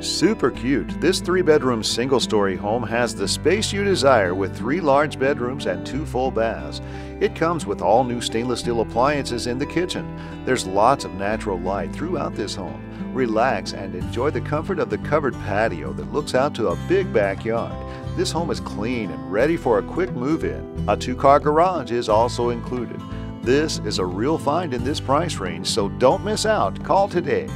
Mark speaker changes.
Speaker 1: Super cute. This three bedroom single story home has the space you desire with three large bedrooms and two full baths. It comes with all new stainless steel appliances in the kitchen. There's lots of natural light throughout this home. Relax and enjoy the comfort of the covered patio that looks out to a big backyard. This home is clean and ready for a quick move in. A two car garage is also included. This is a real find in this price range, so don't miss out. Call today